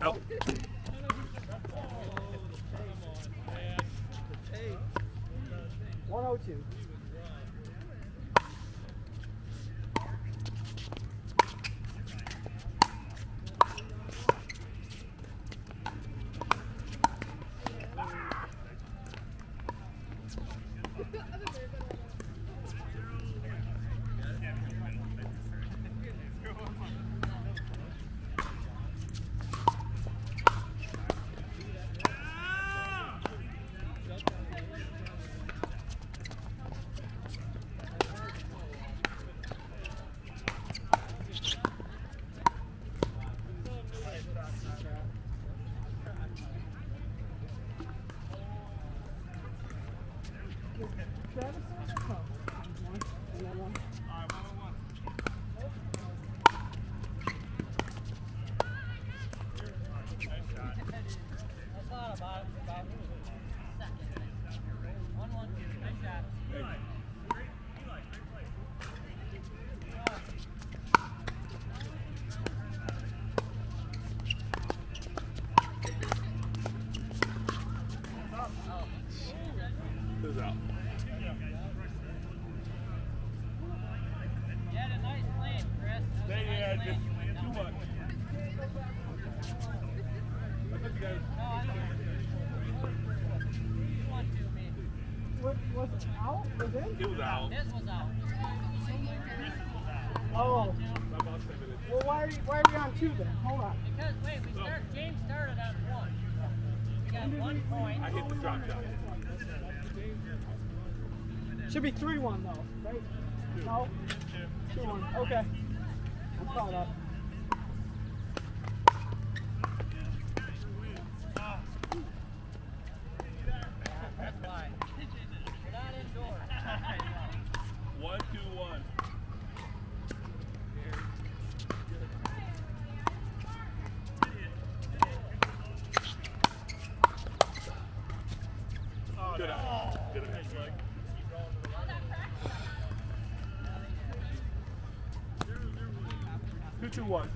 Out. One oh two. Travis? Oh, What, was out? Was it? It was out. This was out. Oh. About 10 minutes. Well, why are you, why are we on two then? Hold on. Because, wait, we start, James started on one. We got one point. I hit the drop shot. Should be three one though, right? No. Two one. Okay. I'm caught up. That's why. We're not indoors. One, two, one. Good eye. Good eye. Two, one.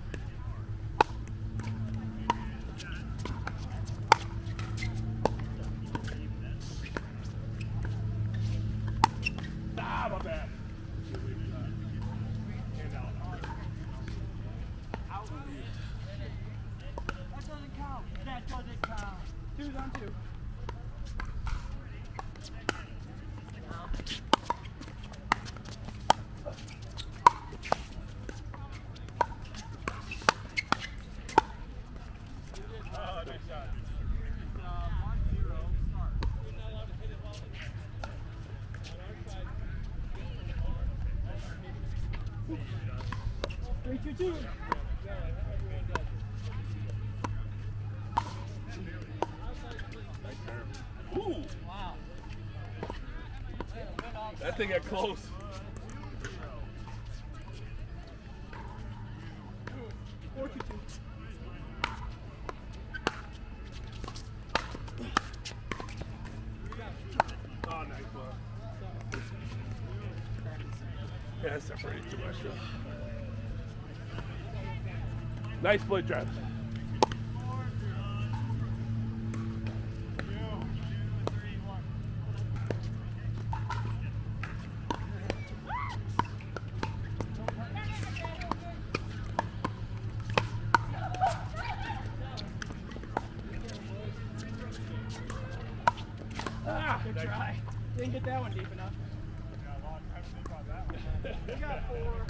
Ah, my bad. That doesn't count. That doesn't count. Two's on two. Oh, nice shot. Three two two. Ooh, Wow. Thing got close. Yeah, separated too much. Nice split drive. Ah, good try. Didn't get that one deep enough. We got four.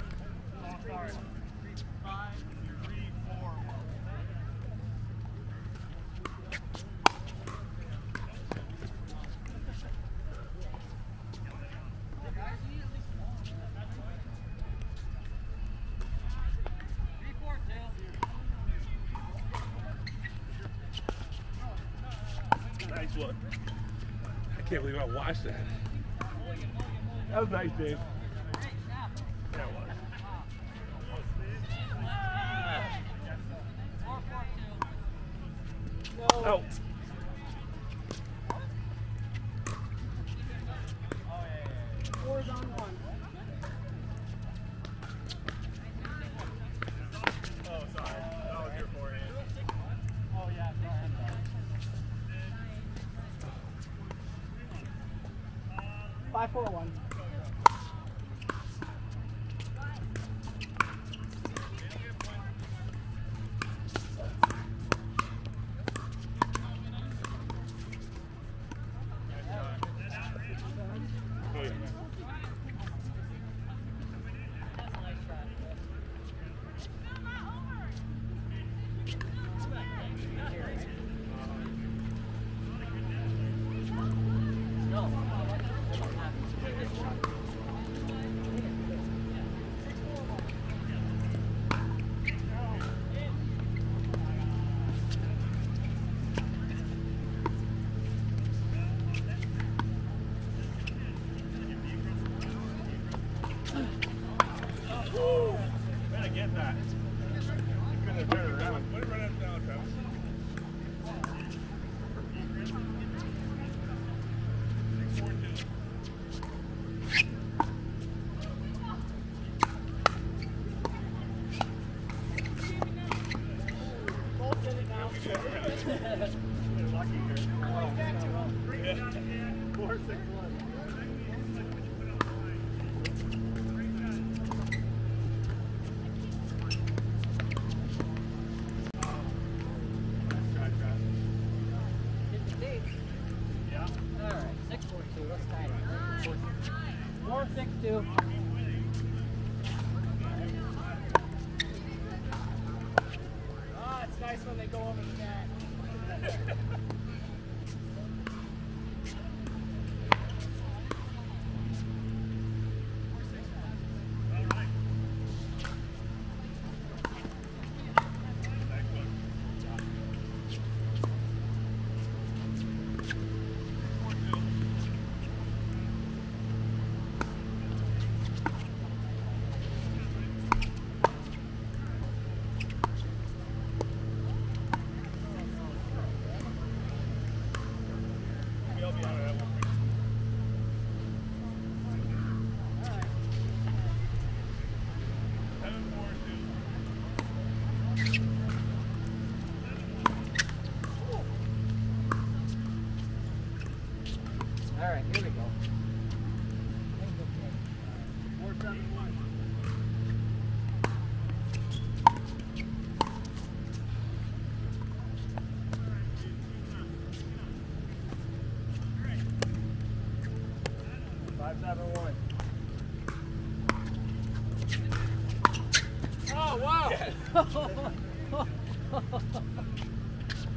Three, four, two. Nice one. I can't believe I watched that. That was nice, Dave. That was. Oh. On one. Five, four, one. Six, two. Ah, it's nice when they go over the net. seven, one. Oh, wow.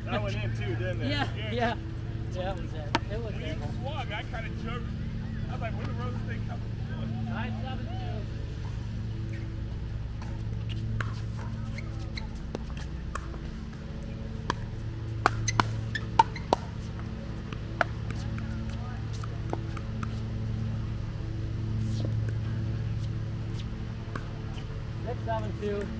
That went in too, didn't it? Yeah, yeah. Yeah, it was it. It was When you swung, I kind of jerked. I was like, where the road this thing coming from? Nine seven Six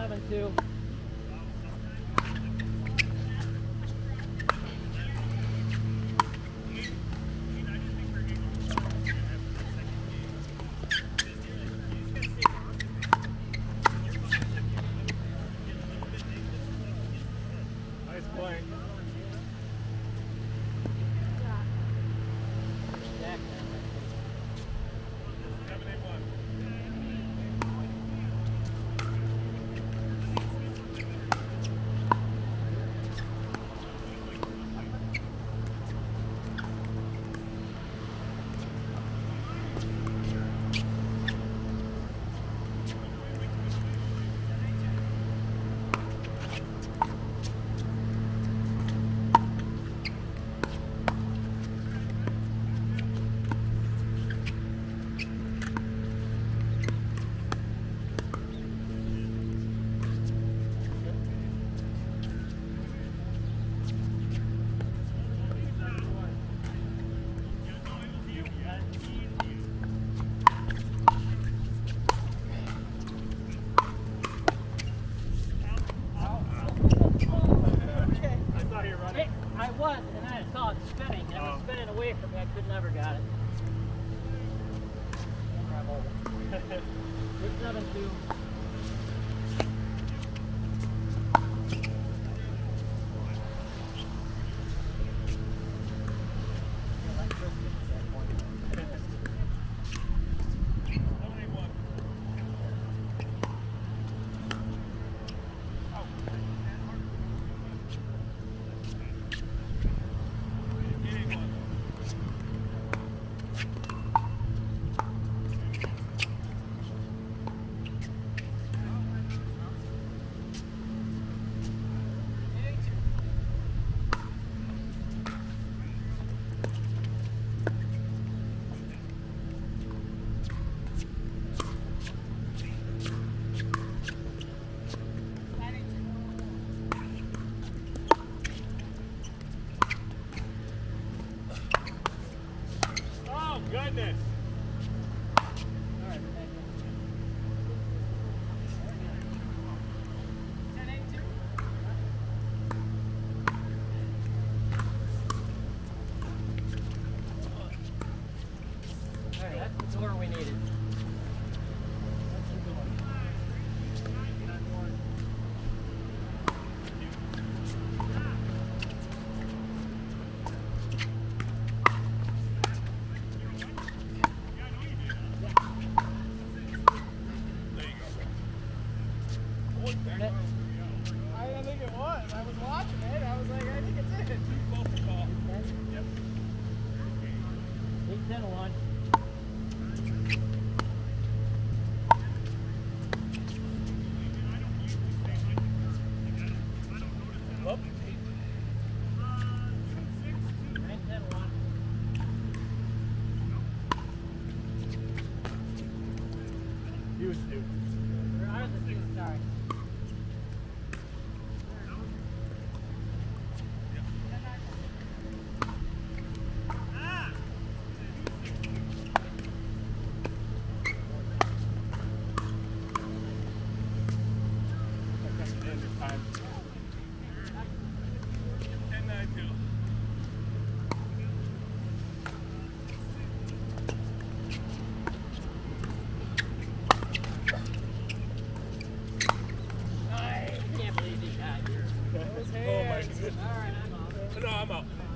seven two. Got it.